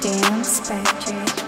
Dance Patrick.